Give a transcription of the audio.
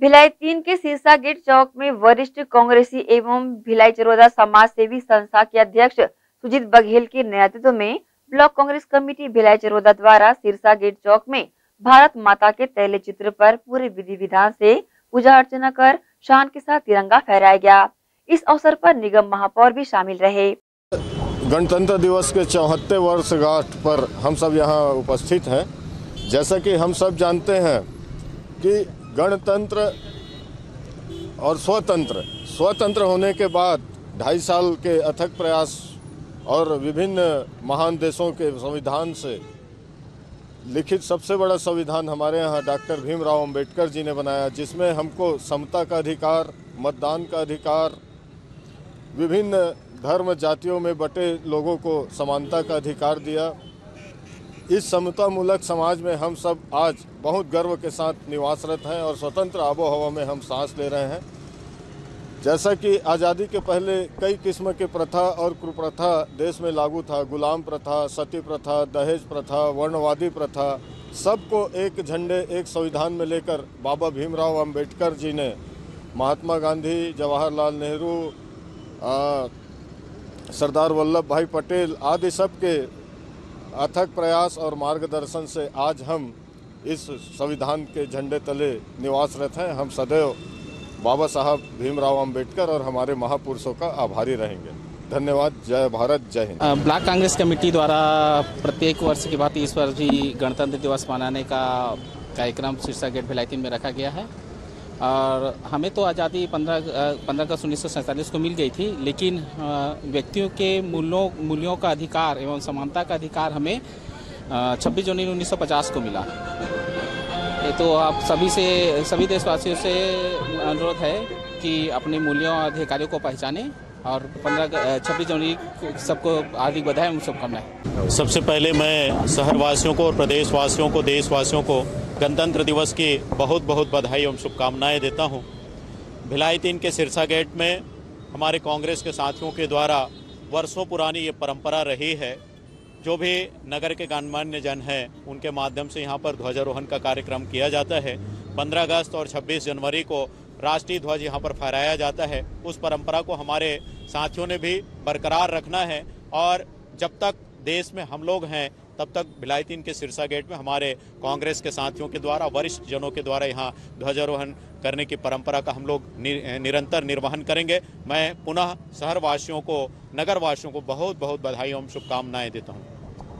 भिलाई तीन के सिरसा गेट चौक में वरिष्ठ कांग्रेसी एवं भिलाई चरोदा समाज सेवी संस्था के अध्यक्ष सुजीत बघेल के नेतृत्व में ब्लॉक कांग्रेस कमेटी भिलाई चरोदा द्वारा सिरसा गेट चौक में भारत माता के तैले चित्र पर पूरे विधि विधान से पूजा अर्चना कर शान के साथ तिरंगा फहराया गया। इस अवसर पर निगम महापौर भी शामिल रहे। गणतंत्र दिवस के चौहत्तर वर्षगांठ पर हम सब यहाँ उपस्थित हैं। जैसा कि हम सब जानते हैं कि गणतंत्र और स्वतंत्र। स्वतंत्र होने के बाद ढाई साल के अथक प्रयास और विभिन्न महान देशों के संविधान से लिखित सबसे बड़ा संविधान हमारे यहाँ डॉक्टर भीमराव अंबेडकर जी ने बनाया, जिसमें हमको समता का अधिकार, मतदान का अधिकार, विभिन्न धर्म जातियों में बटे लोगों को समानता का अधिकार दिया। इस समतामूलक समाज में हम सब आज बहुत गर्व के साथ निवासरत हैं और स्वतंत्र आबो हवा में हम सांस ले रहे हैं। जैसा कि आज़ादी के पहले कई किस्म के प्रथा और कुप्रथा देश में लागू था, गुलाम प्रथा, सती प्रथा, दहेज प्रथा, वर्णवादी प्रथा, सबको एक झंडे, एक संविधान में लेकर बाबा भीमराव अंबेडकर जी ने, महात्मा गांधी, जवाहरलाल नेहरू सरदार वल्लभ भाई पटेल आदि सब के अथक प्रयास और मार्गदर्शन से आज हम इस संविधान के झंडे तले निवासरत हैं। हम सदैव बाबा साहब भीमराव अंबेडकर और हमारे महापुरुषों का आभारी रहेंगे। धन्यवाद। जय भारत, जय हिंद। ब्लॉक कांग्रेस कमेटी द्वारा प्रत्येक वर्ष की बात इस वर्ष भी गणतंत्र दिवस मनाने का कार्यक्रम सिरसा गेट भिलाई में रखा गया है। और हमें तो आज़ादी पंद्रह पंद्रह अगस्त उन्नीस सौ सैंतालीस को मिल गई थी, लेकिन व्यक्तियों के मूल्यों मूल्यों का अधिकार एवं समानता का अधिकार हमें छब्बीस जनवरी 1950 को मिला। ये तो आप सभी से, सभी देशवासियों से अनुरोध है कि अपने मूल्यों और अधिकारियों को पहचानें और पंद्रह छब्बीस जनवरी सबको हार्दिक बधाई एवं शुभकामनाएँ। सबसे पहले मैं शहरवासियों को और प्रदेशवासियों को, देशवासियों को गणतंत्र दिवस की बहुत बहुत बधाई एवं शुभकामनाएँ देता हूँ। भिलाई तीन के सिरसा गेट में हमारे कांग्रेस के साथियों के द्वारा वर्षों पुरानी ये परंपरा रही है। जो भी नगर के गणमान्य जन हैं, उनके माध्यम से यहाँ पर ध्वजारोहण का कार्यक्रम किया जाता है। 15 अगस्त और 26 जनवरी को राष्ट्रीय ध्वज यहाँ पर फहराया जाता है। उस परंपरा को हमारे साथियों ने भी बरकरार रखना है और जब तक देश में हम लोग हैं तब तक भिलाई तीन के सिरसा गेट में हमारे कांग्रेस के साथियों के द्वारा, वरिष्ठ जनों के द्वारा यहाँ ध्वजारोहण करने की परंपरा का हम लोग निरंतर निर्वहन करेंगे। मैं पुनः शहरवासियों को, नगरवासियों को बहुत बहुत बधाई एवं शुभकामनाएँ देता हूँ।